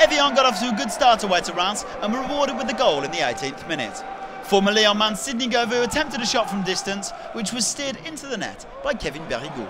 Evian got off to a good start away to Reims and were rewarded with the goal in the 18th minute. Former Lyon man Sidney Govou attempted a shot from distance, which was steered into the net by Kevin Berigaud.